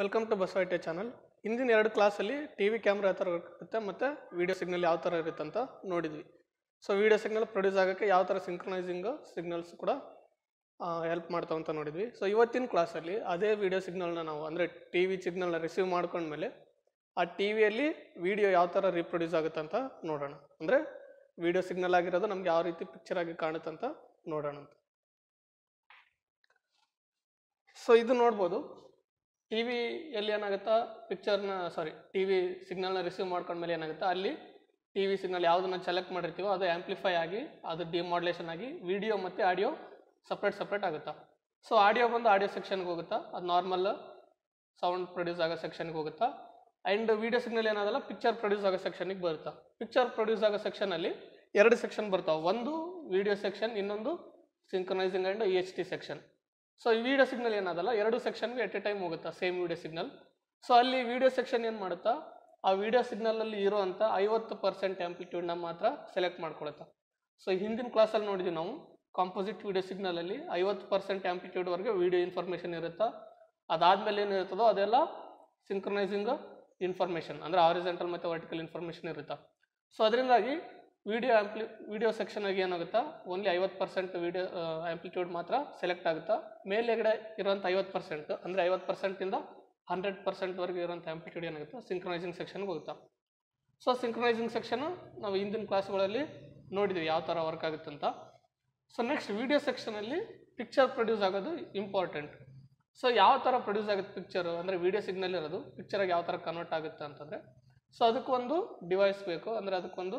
Welcome to Basava ಐಟೆ channel ಹಿಂದಿನ ಎರಡು ಕ್ಲಾಸಲ್ಲಿ ಟಿ ವಿ ಕ್ಯಾಮ್ರಾ ಯಾವ ಥರ ಇರುತ್ತೆ ಮತ್ತು ವೀಡಿಯೋ ಸಿಗ್ನಲ್ ಯಾವ ಥರ ಇರುತ್ತೆ ಅಂತ ನೋಡಿದ್ವಿ. ಸೊ ವೀಡಿಯೋ ಸಿಗ್ನಲ್ ಪ್ರೊಡ್ಯೂಸ್ ಆಗೋಕ್ಕೆ ಯಾವ ಥರ ಸಿಂಕ್ರನೈಸಿಂಗ್ ಸಿಗ್ನಲ್ಸ್ ಕೂಡ ಹೆಲ್ಪ್ ಮಾಡ್ತಾವೆ ಅಂತ ನೋಡಿದ್ವಿ. ಸೊ ಇವತ್ತಿನ ಕ್ಲಾಸಲ್ಲಿ ಅದೇ ವೀಡಿಯೋ ಸಿಗ್ನಲ್ನ ನಾವು ಅಂದರೆ ಟಿ ವಿ ಸಿಗ್ನಲ್ನ ರಿಸೀವ್ ಮಾಡ್ಕೊಂಡ್ಮೇಲೆ ಆ ಟಿ ವಿಯಲ್ಲಿ ವೀಡಿಯೋ ಯಾವ ಥರ ರೀಪ್ರೊಡ್ಯೂಸ್ ಆಗುತ್ತೆ ಅಂತ ನೋಡೋಣ. ಅಂದರೆ ವೀಡಿಯೋ ಸಿಗ್ನಲ್ ಆಗಿರೋದು ನಮ್ಗೆ ಯಾವ ರೀತಿ ಪಿಕ್ಚರ್ ಆಗಿ ಕಾಣುತ್ತೆ ಅಂತ ನೋಡೋಣ ಅಂತ. ಸೊ ಇದು ನೋಡ್ಬೋದು. ಟಿ ವಿಯಲ್ಲಿ ಏನಾಗುತ್ತಾ ಪಿಕ್ಚರ್ನ ಸಾರಿ ಟಿ ವಿ ಸಿಗ್ನಲ್ನ ರಿಸೀವ್ ಮಾಡ್ಕೊಂಡ್ಮೇಲೆ ಏನಾಗುತ್ತೆ, ಅಲ್ಲಿ ಟಿ ವಿ ಸಿಗ್ನಲ್ ಯಾವುದನ್ನು ಸೆಲೆಕ್ಟ್ ಮಾಡಿರ್ತೀವೋ, ಅದು ಆ್ಯಂಪ್ಲಿಫೈ ಆಗಿ, ಅದು ಡಿಮಾಡ್ಯುಲೇಷನ್ ಆಗಿ ವಿಡಿಯೋ ಮತ್ತು ಆಡಿಯೋ ಸಪ್ರೇಟ್ ಸಪ್ರೇಟ್ ಆಗುತ್ತಾ. ಸೊ ಆಡಿಯೋ ಬಂದು ಆಡಿಯೋ ಸೆಕ್ಷನ್ಗೆ ಹೋಗುತ್ತಾ, ಅದು ನಾರ್ಮಲ್ ಸೌಂಡ್ ಪ್ರೊಡ್ಯೂಸ್ ಆಗೋ ಸೆಕ್ಷನ್ಗೆ ಹೋಗುತ್ತಾ. ಆ್ಯಂಡ್ ವಿಡಿಯೋ ಸಿಗ್ನಲ್ ಏನಾದಲ್ಲ ಪಿಕ್ಚರ್ ಪ್ರೊಡ್ಯೂಸ್ ಆಗೋ ಸೆಕ್ಷನಿಗೆ ಬರುತ್ತಾ. ಪಿಕ್ಚರ್ ಪ್ರೊಡ್ಯೂಸ್ ಆಗೋ ಸೆಕ್ಷನಲ್ಲಿ ಎರಡು ಸೆಕ್ಷನ್ ಬರ್ತಾವೆ. ಒಂದು ವಿಡಿಯೋ ಸೆಕ್ಷನ್ ಇನ್ನೊಂದು synchronizing and E H T section so ಈ ವಿಡಿಯೋ ಸಿಗ್ನಲ್ ಏನಾದಲ್ಲ, ಎರಡು ಸೆಕ್ಷನ್ಗೆ ಎಟ್ ಎ ಟೈಮ್ ಹೋಗುತ್ತಾ ಸೇಮ್ ವಿಡಿಯೋ ಸಿಗ್ನಲ್ ಸೊ ಅಲ್ಲಿ ವಿಡಿಯೋ ಸೆಕ್ಷನ್ ಏನು ಮಾಡುತ್ತಾ, ಆ ವಿಡಿಯೋ ಸಿಗ್ನಲಲ್ಲಿ ಇರೋವಂಥ ಐವತ್ತು ಪರ್ಸೆಂಟ್ ಆ್ಯಂಪ್ಲಿಟ್ಯೂಡ್ನ ಮಾತ್ರ ಸೆಲೆಕ್ಟ್ ಮಾಡ್ಕೊಳುತ್ತೆ. ಸೊ ಹಿಂದಿನ ಕ್ಲಾಸಲ್ಲಿ ನೋಡಿದ್ವಿ ನಾವು ಕಾಂಪೋಸಿಟ್ ವಿಡಿಯೋ ಸಿಗ್ನಲಲ್ಲಿ ಐವತ್ತು ಪರ್ಸೆಂಟ್ ಆ್ಯಂಪ್ಲಿಟ್ಯೂಡ್ವರೆಗೆ ವಿಡಿಯೋ ಇನ್ಫಾರ್ಮೇಷನ್ ಇರುತ್ತಾ. ಅದಾದಮೇಲೆ ಏನಿರುತ್ತದೋ ಅದೆಲ್ಲ ಸಿಂಕ್ರನೈಸಿಂಗ್ ಇನ್ಫಾರ್ಮೇಷನ್ ಅಂದರೆ ಆರಿಜೆಂಟಲ್ ಮತ್ತು ವರ್ಟಿಕಲ್ ಇನ್ಫಾರ್ಮೇಷನ್ ಇರುತ್ತಾ. ಸೊ ಅದರಿಂದಾಗಿ ವಿಡಿಯೋ ಆ್ಯಂಪ್ಲಿ ವಿಡಿಯೋ ಸೆಕ್ಷನಾಗಿ ಏನಾಗುತ್ತಾ? ಓನ್ಲಿ ಐವತ್ತು ಪರ್ಸೆಂಟ್ ವಿಡಿಯೋ ಆ್ಯಂಪ್ಲಿಟ್ಯೂಡ್ ಮಾತ್ರ ಸೆಲೆಕ್ಟ್ ಆಗುತ್ತಾ? ಮೇಲೆಗಡೆ ಇರೋಂಥ ಐವತ್ತು ಪರ್ಸೆಂಟ್ ಅಂದರೆ ಐವತ್ತು ಪರ್ಸೆಂಟಿಂದ ಹಂಡ್ರೆಡ್ ಪರ್ಸೆಂಟ್ವರೆಗೆ ಇರೋಂಥ ಆ್ಯಂಪ್ಲಿಟ್ಯೂಡ್ ಏನಾಗುತ್ತೆ? ಸಿಂಕ್ರನೈಸಿಂಗ್ ಸೆಕ್ಷನ್ಗೆ ಹೋಗುತ್ತಾ? ಸೊ ಸಿಂಕ್ರನೈಸಿಂಗ್ ಸೆಕ್ಷನು ನಾವು ಹಿಂದಿನ ಕ್ಲಾಸ್ಗಳಲ್ಲಿ ನೋಡಿದ್ವಿ ಯಾವ ಥರ ವರ್ಕ್ ಆಗುತ್ತೆ ಅಂತ. ಸೊ ನೆಕ್ಸ್ಟ್ ವಿಡಿಯೋ ಸೆಕ್ಷನಲ್ಲಿ ಪಿಕ್ಚರ್ ಪ್ರೊಡ್ಯೂಸ್ ಆಗೋದು ಇಂಪಾರ್ಟೆಂಟ್ ಸೊ ಯಾವ ಥರ ಪ್ರೊಡ್ಯೂಸ್ ಆಗುತ್ತೆ ಪಿಕ್ಚರು ಅಂದರೆ ವಿಡಿಯೋ ಸಿಗ್ನಲ್ ಇರೋದು. ಪಿಕ್ಚರಾಗಿ ಯಾವ ಥರ ಕನ್ವರ್ಟ್ ಆಗುತ್ತೆ ಅಂತಂದರೆ. ಸೊ ಅದಕ್ಕೊಂದು ಡಿವೈಸ್ ಬೇಕು. ಅಂದರೆ ಅದಕ್ಕೊಂದು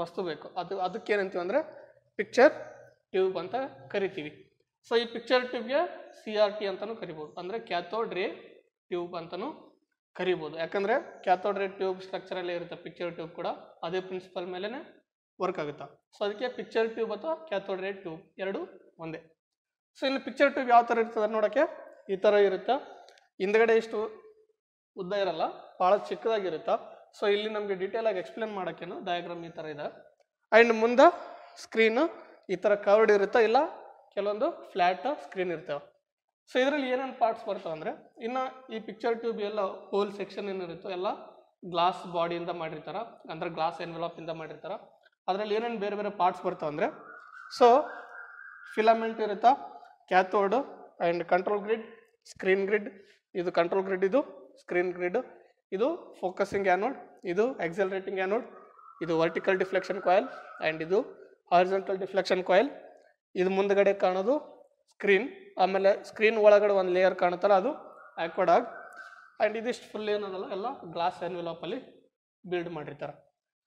ವಸ್ತು ಬೇಕು. ಅದು ಅದಕ್ಕೆ ಏನಂತೀವಿ ಅಂದರೆ ಪಿಕ್ಚರ್ ಟ್ಯೂಬ್ ಅಂತ ಕರಿತೀವಿ. ಸೊ ಈ ಪಿಕ್ಚರ್ ಟ್ಯೂಬ್ಗೆ ಸಿ ಆರ್ ಟಿ ಅಂತಲೂ ಕರಿಬೋದು. ಅಂದರೆ ಕ್ಯಾಥೋಡ್ ರೇ ಟ್ಯೂಬ್ ಅಂತಲೂ ಕರಿಬೋದು. ಯಾಕಂದರೆ ಕ್ಯಾಥೋಡ್ ರೇ ಟ್ಯೂಬ್ ಸ್ಟ್ರಕ್ಚರಲ್ಲೇ ಇರುತ್ತೆ ಪಿಕ್ಚರ್ ಟ್ಯೂಬ್ ಕೂಡ. ಅದೇ ಪ್ರಿನ್ಸಿಪಲ್ ಮೇಲೇ ವರ್ಕ್ ಆಗುತ್ತೆ. ಸೊ ಅದಕ್ಕೆ ಪಿಕ್ಚರ್ ಟ್ಯೂಬ್ ಅಥವಾ ಕ್ಯಾಥೋಡ್ ರೇ ಟ್ಯೂಬ್ ಎರಡು ಒಂದೇ. ಸೊ ಇನ್ನು ಪಿಕ್ಚರ್ ಟ್ಯೂಬ್ ಯಾವ ಥರ ಇರ್ತದೆ ನೋಡೋಕ್ಕೆ? ಈ ಥರ ಇರುತ್ತೆ. ಹಿಂದ್ಗಡೆ ಇಷ್ಟು ಉದ್ದ ಇರಲ್ಲ, ಭಾಳ ಚಿಕ್ಕದಾಗಿರುತ್ತಾ. ಸೊ ಇಲ್ಲಿ ನಮಗೆ ಡೀಟೇಲ್ ಆಗಿ ಎಕ್ಸ್ಪ್ಲೇನ್ ಮಾಡೋಕ್ಕೇನು ಡಯಾಗ್ರಾಮ್ ಈ ಥರ ಇದೆ. ಆ್ಯಂಡ್ ಮುಂದೆ ಸ್ಕ್ರೀನು ಈ ಥರ ಕವರ್ಡ್ ಇರುತ್ತೆ ಇಲ್ಲ? ಕೆಲವೊಂದು ಫ್ಲ್ಯಾಟ್ ಸ್ಕ್ರೀನ್ ಇರ್ತವೆ. ಸೊ ಇದರಲ್ಲಿ ಏನೇನು ಪಾರ್ಟ್ಸ್ ಬರ್ತಾವೆ ಅಂದರೆ, ಇನ್ನು ಈ ಪಿಕ್ಚರ್ ಟ್ಯೂಬ್ ಎಲ್ಲ ಹೋಲ್ ಸೆಕ್ಷನ್ ಏನಿರುತ್ತೋ ಎಲ್ಲ ಗ್ಲಾಸ್ ಬಾಡಿಯಿಂದ ಮಾಡಿರ್ತಾರೆ, ಅಂದರೆ ಗ್ಲಾಸ್ ಎನ್ವೆಲಾಪಿಂದ ಮಾಡಿರ್ತಾರೆ, ಅದರಲ್ಲಿ ಏನೇನು ಬೇರೆ ಬೇರೆ ಪಾರ್ಟ್ಸ್ ಬರ್ತಾವೆ ಅಂದರೆ ಸೊ ಫಿಲಮೆಂಟ್ ಇರುತ್ತಾ cathode and control grid screen grid ಇದು ಕಂಟ್ರೋಲ್ ಗ್ರಿಡ್ ಇದು ಸ್ಕ್ರೀನ್ ಗ್ರಿಡ್ ಇದು ಫೋಕಸಿಂಗ್ ಆ್ಯನೋಡ್ ಇದು ಎಕ್ಸಲ್ರೇಟಿಂಗ್ ಆ್ಯನೋಡ್ ಇದು ವರ್ಟಿಕಲ್ ಡಿಫ್ಲೆಕ್ಷನ್ ಕಾಯಿಲ್ ಆ್ಯಂಡ್ ಇದು ಹಾರಿಜೆಂಟಲ್ ಡಿಫ್ಲೆಕ್ಷನ್ ಕಾಯಿಲ್ ಇದು ಮುಂದಗಡೆ ಕಾಣೋದು ಸ್ಕ್ರೀನ್ ಆಮೇಲೆ ಸ್ಕ್ರೀನ್ ಒಳಗಡೆ ಒಂದು ಲೇಯರ್ ಕಾಣುತ್ತಲ್ಲ ಅದು ಆ್ಯಕ್ವಡಾಗ್ ಆ್ಯಂಡ್ ಇದಿಷ್ಟು ಫುಲ್ ಏನದಲ್ಲ, ಎಲ್ಲ ಗ್ಲಾಸ್ ಎನ್ವೆಲಾಪಲ್ಲಿ ಬಿಲ್ಡ್ ಮಾಡಿರ್ತಾರೆ.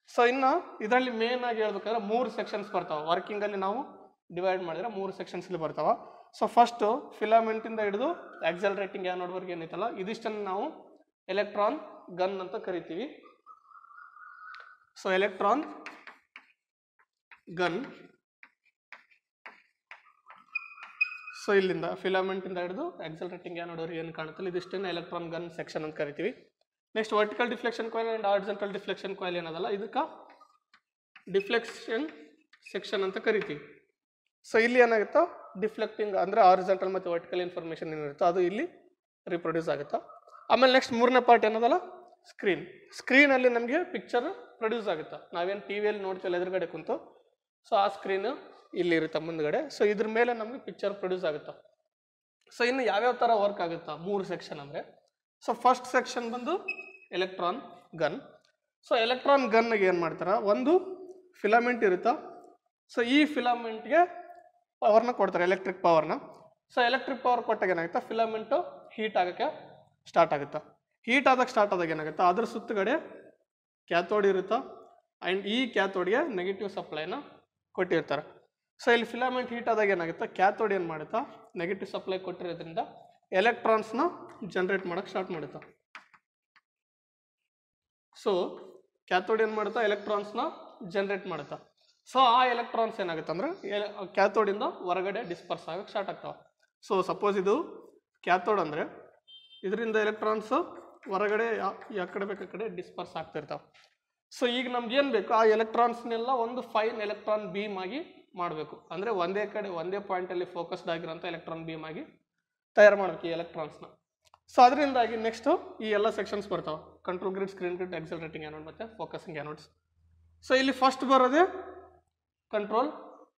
ಸೊ ಇನ್ನು ಇದರಲ್ಲಿ ಮೇನ್ ಆಗಿ ಹೇಳ್ಬೇಕಾದ್ರೆ ಮೂರು ಸೆಕ್ಷನ್ಸ್ ಬರ್ತಾವೆ. ವರ್ಕಿಂಗಲ್ಲಿ ನಾವು ಡಿವೈಡ್ ಮಾಡಿದ್ರೆ ಮೂರು ಸೆಕ್ಷನ್ಸಲ್ಲಿ ಬರ್ತಾವೆ. ಸೊ ಫಸ್ಟು ಫಿಲಾಮೆಂಟಿಂದ ಹಿಡಿದು ಆಕ್ಸಲರೇಟಿಂಗ್ ಆ್ಯನೋಡ್ವರೆಗೆ ಏನೈತಲ್ಲ ಇದಿಷ್ಟನ್ನು ನಾವು ಎಲೆಕ್ಟ್ರಾನ್ ಗನ್ ಅಂತ ಕರಿತೀವಿ. So electron gun. ಸೊ ಇಲ್ಲಿಂದ ಫಿಲಾಮೆಂಟಿಂದ ಹಿಡಿದು ಆಕ್ಸಲರೇಟಿಂಗ್ ನೋಡೋರು ಏನು ಕಾಣುತ್ತಲ್ಲ, ಇದಿಷ್ಟನ್ನು ಎಲೆಕ್ಟ್ರಾನ್ ಗನ್ ಸೆಕ್ಷನ್ ಅಂತ ಕರಿತೀವಿ. Next vertical deflection coil and horizontal deflection coil ಏನದಲ್ಲ, ಇದಕ್ಕೆ ಡಿಫ್ಲೆಕ್ಷನ್ ಸೆಕ್ಷನ್ ಅಂತ ಕರಿತೀವಿ. ಸೊ ಇಲ್ಲಿ ಏನಾಗುತ್ತೋ ಡಿಫ್ಲೆಕ್ಟಿಂಗ್ ಅಂದರೆ ಆರಿಜೆಂಟಲ್ ಮತ್ತು ವರ್ಟಿಕಲ್ ಇನ್ಫಾರ್ಮೇಷನ್ ಏನಿರುತ್ತೋ, ಅದು ಇಲ್ಲಿ ರಿಪ್ರೊಡ್ಯೂಸ್ ಆಗುತ್ತಾ? ಆಮೇಲೆ ನೆಕ್ಸ್ಟ್ ಮೂರನೇ ಪಾರ್ಟ್ ಏನದಲ್ಲ? ಸ್ಕ್ರೀನ್ ಸ್ಕ್ರೀನಲ್ಲಿ ನಮಗೆ ಪಿಕ್ಚರ್ ಪ್ರೊಡ್ಯೂಸ್ ಆಗುತ್ತೆ. ನಾವೇನು ಟಿ ವಿಯಲ್ಲಿ ನೋಡ್ತೀವಲ್ಲ, ಎದುರುಗಡೆ ಕುಂತು? ಸೊ ಆ ಸ್ಕ್ರೀನು ಇಲ್ಲಿ ಇರುತ್ತೆ ಮುಂದ್ಗಡೆ. ಸೊ ಇದ್ರ ಮೇಲೆ ನಮಗೆ ಪಿಕ್ಚರ್ ಪ್ರೊಡ್ಯೂಸ್ ಆಗುತ್ತೆ. ಸೊ ಇನ್ನು ಯಾವ್ಯಾವ ಥರ ವರ್ಕ್ ಆಗುತ್ತಾ? ಮೂರು ಸೆಕ್ಷನ್ ಅಂದರೆ. ಸೊ ಫಸ್ಟ್ ಸೆಕ್ಷನ್ ಬಂದು ಎಲೆಕ್ಟ್ರಾನ್ ಗನ್ ಸೊ ಎಲೆಕ್ಟ್ರಾನ್ ಗನ್ಗೆ ಏನು ಮಾಡ್ತಾರೆ? ಒಂದು ಫಿಲಮೆಂಟ್ ಇರುತ್ತಾ? ಸೊ ಈ ಫಿಲಮೆಂಟ್ಗೆ ಪವರ್ನ ಕೊಡ್ತಾರೆ ಎಲೆಕ್ಟ್ರಿಕ್ ಪವರ್ನ ಸೊ ಎಲೆಕ್ಟ್ರಿಕ್ ಪವರ್ ಕೊಟ್ಟಾಗ ಏನಾಗುತ್ತೆ? ಫಿಲಮೆಂಟು ಹೀಟ್ ಆಗೋಕ್ಕೆ ಸ್ಟಾರ್ಟ್ ಆಗುತ್ತೆ? ಹೀಟ್ ಆದಾಗ ಸ್ಟಾರ್ಟ್ ಆದಾಗ ಏನಾಗುತ್ತೆ? ಅದ್ರ ಸುತ್ತಗಡೆ ಕ್ಯಾಥೋಡ್ ಇರುತ್ತಾ? ಆ್ಯಂಡ್ ಈ ಕ್ಯಾಥೋಡ್ಗೆ ನೆಗೆಟಿವ್ ಸಪ್ಲೈನ ಕೊಟ್ಟಿರ್ತಾರೆ. ಸೊ ಇಲ್ಲಿ ಫಿಲಮೆಂಟ್ ಹೀಟ್ ಆದಾಗ ಏನಾಗುತ್ತೆ? ಕ್ಯಾಥೋಡ್ ಏನು ಮಾಡುತ್ತಾ? ನೆಗೆಟಿವ್ ಸಪ್ಲೈ ಕೊಟ್ಟಿರೋದ್ರಿಂದ ಎಲೆಕ್ಟ್ರಾನ್ಸ್ನ ಜನ್ರೇಟ್ ಮಾಡೋಕ್ಕೆ ಸ್ಟಾರ್ಟ್ ಮಾಡುತ್ತೆ? ಸೊ ಕ್ಯಾಥೋಡ್ ಏನು ಮಾಡುತ್ತಾ? ಎಲೆಕ್ಟ್ರಾನ್ಸ್ನ ಜನ್ರೇಟ್ ಮಾಡುತ್ತಾ? ಸೊ ಆ ಎಲೆಕ್ಟ್ರಾನ್ಸ್ ಏನಾಗುತ್ತೆ ಅಂದರೆ ಕ್ಯಾಥೋಡಿಂದ ಹೊರಗಡೆ ಡಿಸ್ಪರ್ಸ್ ಆಗೋಕ್ಕೆ ಸ್ಟಾರ್ಟ್ ಆಗ್ತಾವೆ. ಸೊ ಸಪೋಸ್ ಇದು ಕ್ಯಾಥೋಡ್ ಅಂದರೆ ಇದರಿಂದ ಎಲೆಕ್ಟ್ರಾನ್ಸು ಹೊರಗಡೆ ಯಾ- ಕಡೆ ಬೇಕು ಆ ಕಡೆ ಡಿಸ್ಪರ್ಸ್ ಆಗ್ತಿರ್ತಾವೆ ಸೊ ಈಗ ನಮ್ಗೇನು ಬೇಕು? ಆ ಎಲೆಕ್ಟ್ರಾನ್ಸ್ನೆಲ್ಲ ಒಂದು ಫೈನ್ ಎಲೆಕ್ಟ್ರಾನ್ ಬೀಮ್ ಆಗಿ ಮಾಡಬೇಕು. ಅಂದರೆ ಒಂದೇ ಕಡೆ, ಒಂದೇ ಪಾಯಿಂಟಲ್ಲಿ ಫೋಕಸ್ಡ್ ಆಗಿರೋಂಥ ಎಲೆಕ್ಟ್ರಾನ್ ಬೀಮ್ ಆಗಿ ತಯಾರು ಮಾಡಬೇಕು ಈ ಎಲೆಕ್ಟ್ರಾನ್ಸ್ನ ಸೊ ಅದರಿಂದಾಗಿ ನೆಕ್ಸ್ಟು ಈ ಎಲ್ಲ ಸೆಕ್ಷನ್ಸ್ ಬರ್ತಾವೆ. Control grid screen grid accelerating anode ಮತ್ತು ಫೋಕಸಿಂಗ್ ಆ್ಯನೋಡ್ಸ್ ಸೊ ಇಲ್ಲಿ ಫಸ್ಟ್ ಬರೋದೇ ಕಂಟ್ರೋಲ್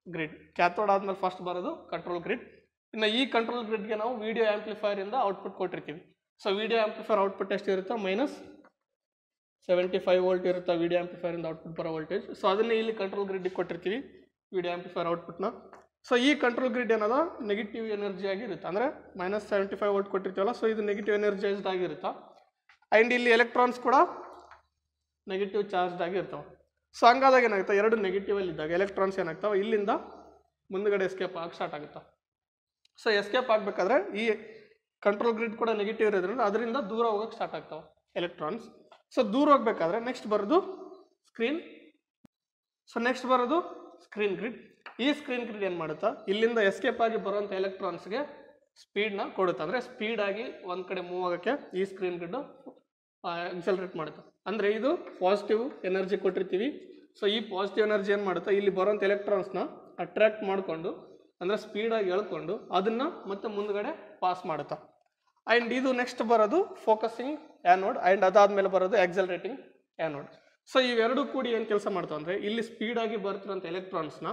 ಗ್ರಿಡ್ ಕ್ಯಾಥೋಡ್ ಆದಮೇಲೆ ಫಸ್ಟ್ ಬರೋದು ಕಂಟ್ರೋಲ್ ಗ್ರಿಡ್ ಇನ್ನು ಈ ಕಂಟ್ರೋಲ್ ಗ್ರಿಡ್ಗೆ ನಾವು ವಿಡಿಯೋ ಆ್ಯಂಪ್ಲಿಫೈರಿಂದ ಔಟ್ಪುಟ್ ಕೊಟ್ಟಿರ್ತೀವಿ. ಸೊ ವಿಡಿಯೋ ಆ್ಯಂಪ್ಲಿಫೈರ್ ಔಟ್ಪುಟ್ ಎಷ್ಟು ಇರುತ್ತೆ ಮೈನಸ್ ಸೆವೆಂಟಿ ಫೈವ್ ವೋಲ್ಟ್ ಇರುತ್ತೆ ವಿಡಿಯೋ ಆ್ಯಂಪ್ಲಿಫೈರಿಂದ ಔಟ್ಪುಟ್ ಬರೋ ವೋಲ್ಟೇಜ್ ಸೊ ಅದನ್ನೇ ಇಲ್ಲಿ ಕಂಟ್ರೋಲ್ ಗ್ರಿಡ್ಗೆ ಕೊಟ್ಟಿರ್ತೀವಿ ವಿಡಿಯೋ ಆ್ಯಂಪ್ಲಿಫೈರ್ ಔಟ್ಪುಟ್ನ ಸೊ ಈ ಕಂಟ್ರೋಲ್ ಗ್ರಿಡ್ ಏನದ? ನೆಗೆಟಿವ್ ಎನರ್ಜಿ ಆಗಿರುತ್ತೆ. ಅಂದರೆ ಮೈನಸ್ ಸೆವೆಂಟಿ ಫೈವ್ ವೋಲ್ಟ್ ಕೊಟ್ಟಿರ್ತೀವಲ್ಲ ಸೊ ಇದು ನೆಗೆಟಿವ್ ಎನರ್ಜೈಸ್ಡ್ ಆಗಿರುತ್ತೆ? ಆ್ಯಂಡ್ ಇಲ್ಲಿ ಎಲೆಕ್ಟ್ರಾನ್ಸ್ ಕೂಡ ನೆಗೆಟಿವ್ ಚಾರ್ಜ್ಡ್ ಆಗಿರ್ತಾವೆ. ಸೊ ಹಂಗಾದಾಗ ಏನಾಗುತ್ತೆ? ಎರಡು ನೆಗೆಟಿವಲ್ಲಿ ಇದ್ದಾಗ ಎಲೆಕ್ಟ್ರಾನ್ಸ್ ಏನಾಗ್ತಾವೆ? ಇಲ್ಲಿಂದ ಮುಂದ್ಗಡೆ ಎಸ್ಕೇಪ್ ಆಗಿ ಸ್ಟಾರ್ಟ್ ಆಗುತ್ತೆ? ಸೊ ಎಸ್ಕೇಪ್ ಆಗಬೇಕಾದ್ರೆ ಈ ಕಂಟ್ರೋಲ್ ಗ್ರಿಡ್ ಕೂಡ ನೆಗೆಟಿವ್ ಇರೋದ್ರಿಂದ ಅದರಿಂದ ದೂರ ಹೋಗೋಕ್ಕೆ ಸ್ಟಾರ್ಟ್ ಆಗ್ತಾವೆ ಎಲೆಕ್ಟ್ರಾನ್ಸ್ ಸೊ ದೂರ ಹೋಗ್ಬೇಕಾದ್ರೆ ನೆಕ್ಸ್ಟ್ ಬರೋದು ಸ್ಕ್ರೀನ್ ಸೊ ನೆಕ್ಸ್ಟ್ ಬರೋದು ಸ್ಕ್ರೀನ್ ಗ್ರಿಡ್ ಈ ಸ್ಕ್ರೀನ್ ಗ್ರಿಡ್ ಏನು ಮಾಡುತ್ತಾ? ಇಲ್ಲಿಂದ ಎಸ್ಕೇಪ್ ಆಗಿ ಬರುವಂಥ ಎಲೆಕ್ಟ್ರಾನ್ಸ್ಗೆ ಸ್ಪೀಡ್ನ ಕೊಡುತ್ತೆ. ಅಂದರೆ ಸ್ಪೀಡ್ ಆಗಿ ಒಂದು ಕಡೆ ಮೂವ್ ಆಗೋಕ್ಕೆ ಈ ಸ್ಕ್ರೀನ್ ಗ್ರಿಡ್ ಎಕ್ಸಲ್ರೇಟ್ ಮಾಡುತ್ತೆ. ಅಂದರೆ ಇದು ಪಾಸಿಟಿವ್ ಎನರ್ಜಿ ಕೊಟ್ಟಿರ್ತೀವಿ. ಸೊ ಈ ಪಾಸಿಟಿವ್ ಎನರ್ಜಿ ಏನು ಮಾಡುತ್ತೆ? ಇಲ್ಲಿ ಬರೋಂಥ ಎಲೆಕ್ಟ್ರಾನ್ಸ್ನ ಅಟ್ರಾಕ್ಟ್ ಮಾಡಿಕೊಂಡು ಅಂದರೆ ಸ್ಪೀಡಾಗಿ ಎಳ್ಕೊಂಡು ಅದನ್ನು ಮತ್ತೆ ಮುಂದ್ಗಡೆ ಪಾಸ್ ಮಾಡುತ್ತೆ. ಆ್ಯಂಡ್ ಇದು ನೆಕ್ಸ್ಟ್ ಬರೋದು ಫೋಕಸಿಂಗ್ ಆ್ಯನೋಡ್ ಆ್ಯಂಡ್ ಅದಾದಮೇಲೆ ಬರೋದು ಎಕ್ಸಲ್ರೇಟಿಂಗ್ ಆ್ಯನೋಡ್ ಸೊ ಇವೆರಡು ಕೂಡಿ ಏನು ಕೆಲಸ ಮಾಡ್ತಾವೆ ಅಂದರೆ ಇಲ್ಲಿ ಸ್ಪೀಡಾಗಿ ಬರ್ತಿರೋಂಥ ಎಲೆಕ್ಟ್ರಾನ್ಸ್ನ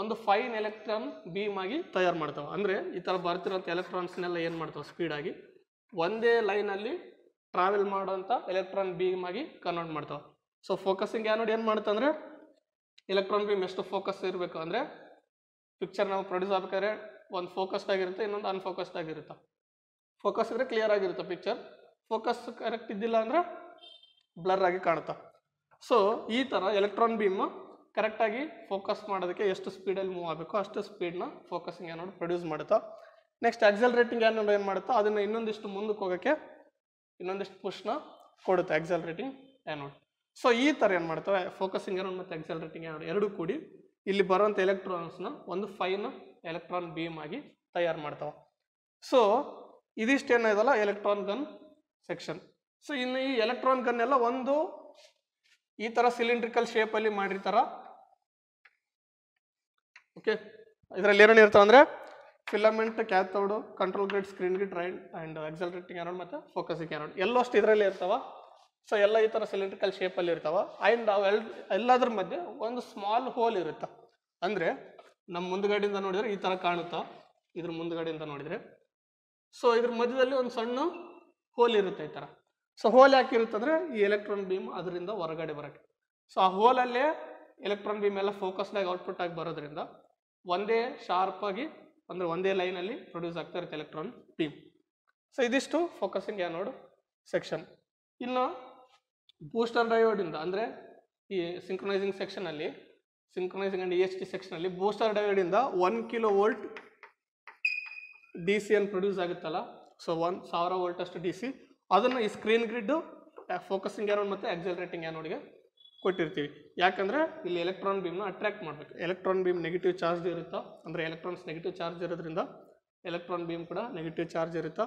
ಒಂದು ಫೈನ್ ಎಲೆಕ್ಟ್ರಾನ್ ಬೀಮ್ ಆಗಿ ತಯಾರು ಮಾಡ್ತಾವೆ. ಅಂದರೆ ಈ ಥರ ಬರ್ತಿರೋಂಥ ಎಲೆಕ್ಟ್ರಾನ್ಸ್ನೆಲ್ಲ ಏನು ಮಾಡ್ತಾವೆ ಸ್ಪೀಡಾಗಿ ಒಂದೇ ಲೈನಲ್ಲಿ ಟ್ರಾವೆಲ್ ಮಾಡೋಂಥ ಎಲೆಕ್ಟ್ರಾನ್ ಬೀಮ್ ಆಗಿ ಕನ್ವರ್ಟ್ ಮಾಡ್ತಾವೆ. ಸೊ ಫೋಕಸಿಂಗ್ ಆ್ಯನೋಡ್ ಏನು ಮಾಡ್ತಂದ್ರೆ ಎಲೆಕ್ಟ್ರಾನ್ ಬೀಮ್ ಎಷ್ಟು ಫೋಕಸ್ ಇರಬೇಕು ಅಂದರೆ ಪಿಕ್ಚರ್ ನಾವು ಪ್ರೊಡ್ಯೂಸ್ ಆಗ್ಬೇಕಾದ್ರೆ ಒಂದು ಫೋಕಸ್ಡ್ ಆಗಿರುತ್ತೆ, ಇನ್ನೊಂದು ಅನ್ಫೋಕಸ್ಡ್ ಆಗಿರುತ್ತೆ. ಫೋಕಸ್ ಇದ್ರೆ ಕ್ಲಿಯರ್ ಆಗಿರುತ್ತೆ ಪಿಕ್ಚರ್ ಫೋಕಸ್ ಕರೆಕ್ಟ್ ಇದ್ದಿಲ್ಲ ಅಂದರೆ ಬ್ಲರ್ ಆಗಿ ಕಾಣುತ್ತೆ. ಸೊ ಈ ಥರ ಎಲೆಕ್ಟ್ರಾನ್ ಬೀಮ್ ಕರೆಕ್ಟಾಗಿ ಫೋಕಸ್ ಮಾಡೋದಕ್ಕೆ ಎಷ್ಟು ಸ್ಪೀಡಲ್ಲಿ ಮೂವ್ ಆಗಬೇಕು ಅಷ್ಟು ಸ್ಪೀಡ್ನ ಫೋಕಸಿಂಗ್ ಏನಾದ್ರು ಪ್ರೊಡ್ಯೂಸ್ ಮಾಡುತ್ತಾ. ನೆಕ್ಸ್ಟ್ ಎಕ್ಸಲ್ರೇಟಿಂಗ್ ಆ್ಯನೋಡ್ ಏನು ಮಾಡುತ್ತಾ? ಅದನ್ನು ಇನ್ನೊಂದಿಷ್ಟು ಮುಂದಕ್ಕೆ ಹೋಗೋಕ್ಕೆ ಇನ್ನೊಂದಿಷ್ಟು ಪುಷ್ನ ಕೊಡುತ್ತೆ ಎಕ್ಸಲ್ರೇಟಿಂಗ್ ಆ್ಯನೋಡ್ ಸೊ ಈ ಥರ ಏನು ಮಾಡ್ತವೆ ಫೋಕಸಿಂಗ್ ಆ್ಯನೋಡ್ ಮತ್ತು ಎಕ್ಸಲ್ರೇಟಿಂಗ್ ಆ್ಯನೋಡ್ ಎರಡೂ ಕೂಡಿ ಇಲ್ಲಿ ಬರುವಂಥ ಎಲೆಕ್ಟ್ರಾನ್ಸ್ನ ಒಂದು ಫೈನ್ ಎಲೆಕ್ಟ್ರಾನ್ ಬೀಮ್ ಆಗಿ ತಯಾರು ಮಾಡ್ತಾವೆ. ಸೊ ಇದಿಷ್ಟೇನಿದಲ್ಲ ಎಲೆಕ್ಟ್ರಾನ್ ಗನ್ ಸೆಕ್ಷನ್ ಸೊ ಇನ್ನು ಈ ಎಲೆಕ್ಟ್ರಾನ್ ಗನ್ ಎಲ್ಲ ಒಂದು ಈ ಥರ ಸಿಲಿಂಡ್ರಿಕಲ್ ಶೇಪಲ್ಲಿ ಮಾಡಿರ್ತಾರ. ಓಕೆ ಇದರಲ್ಲಿ ಏನೇನು ಇರ್ತಾವೆ ಅಂದರೆ filament cathode control grid screen grid ride and accelerating anode ಮತ್ತು ಫೋಕಸಿಂಗ್ ಅರೌಂಡ್ ಎಲ್ಲೋಷ್ಟು ಇದರಲ್ಲಿ ಇರ್ತಾವ. ಸೊ ಎಲ್ಲ ಈ ಥರ ಸಿಲಿಂಡ್ರಿಕಲ್ ಶೇಪಲ್ಲಿ ಇರ್ತಾವೆ. ಆ್ಯಂಡ್ ಅವೆಲ್ ಎಲ್ಲದ್ರ ಮಧ್ಯೆ ಒಂದು ಸ್ಮಾಲ್ ಹೋಲ್ ಇರುತ್ತೆ. ಅಂದರೆ ನಮ್ಮ ಮುಂದ್ಗಡೆಯಿಂದ ನೋಡಿದರೆ ಈ ಥರ ಕಾಣುತ್ತಾ. ಇದ್ರ ಮುಂದ್ಗಡೆಯಿಂದ ನೋಡಿದರೆ. ಸೊ ಇದ್ರ ಮಧ್ಯದಲ್ಲಿ ಒಂದು ಸಣ್ಣ ಹೋಲ್ ಇರುತ್ತೆ ಈ ಥರ ಸೊ ಹೋಲ್ ಯಾಕೆ ಇರುತ್ತೆ ಅಂದರೆ ಈ ಎಲೆಕ್ಟ್ರಾನ್ ಬೀಮ್ ಅದರಿಂದ ಹೊರಗಡೆ ಬರೋಕ್ಕೆ. ಸೊ ಆ ಹೋಲಲ್ಲೇ ಎಲೆಕ್ಟ್ರಾನ್ ಬೀಮ್ ಎಲ್ಲ ಆಗಿ ಔಟ್ಪುಟ್ ಆಗಿ ಬರೋದ್ರಿಂದ ಒಂದೇ ಶಾರ್ಪಾಗಿ ಅಂದರೆ ಒಂದೇ ಲೈನಲ್ಲಿ ಪ್ರೊಡ್ಯೂಸ್ ಆಗ್ತಾ ಇರುತ್ತೆ ಎಲೆಕ್ಟ್ರಾನ್ ಬೀಮ್ ಸೊ ಇದಿಷ್ಟು ಫೋಕಸಿಂಗ್ ಆ್ಯನೋಡ್ ಸೆಕ್ಷನ್ ಇನ್ನು ಬೂಸ್ಟರ್ ಡಯೋಡಿಂದ ಅಂದರೆ ಈ ಸಿಂಕ್ರನೈಸಿಂಗ್ ಸೆಕ್ಷನಲ್ಲಿ synchronizing and E H T ಸೆಕ್ಷನಲ್ಲಿ booster ಡಯೋಡಿಂದ one kilo volt D C ಏನು ಪ್ರೊಡ್ಯೂಸ್ ಆಗುತ್ತಲ್ಲ ಸೊ ಒನ್ ಸಾವಿರ ವೋಲ್ಟ್ ಅಷ್ಟು ಡಿ ಸಿ ಅದನ್ನು ಈ ಸ್ಕ್ರೀನ್ ಗ್ರಿಡ್ಡು ಫೋಕಸಿಂಗ್ ಆ್ಯನೋಡ್ ಮತ್ತು ಎಕ್ಸಲ್ರೇಟಿಂಗ್ ಆ್ಯನೋಡ್ಗೆ ಕೊಟ್ಟಿರ್ತೀವಿ. ಯಾಕಂದರೆ ಇಲ್ಲಿ ಎಲೆಕ್ಟ್ರಾನ್ ಬೀಮ್ನ ಅಟ್ರ್ಯಾಕ್ಟ್ ಮಾಡಬೇಕು. ಎಲೆಕ್ಟ್ರಾನ್ ಬೀಮ್ ನೆಗೆಟಿವ್ ಚಾರ್ಜ್ ಇರುತ್ತಾ? ಅಂದರೆ ಎಲೆಕ್ಟ್ರಾನ್ಸ್ ನೆಗೆಟಿವ್ ಚಾರ್ಜ್ ಇರೋದ್ರಿಂದ ಎಲೆಕ್ಟ್ರಾನ್ ಬೀಮ್ ಕೂಡ ನೆಗೆಟಿವ್ ಚಾರ್ಜ್ ಇರುತ್ತಾ?